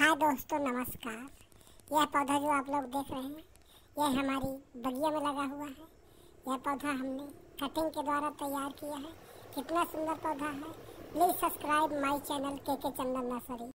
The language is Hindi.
हाय दोस्तों, नमस्कार। यह पौधा जो आप लोग देख रहे हैं, यह हमारी बगिया में लगा हुआ है। यह पौधा हमने कटिंग के द्वारा तैयार किया है। कितना सुंदर पौधा है। प्लीज़ सब्सक्राइब माय चैनल के के चंदन नर्सरी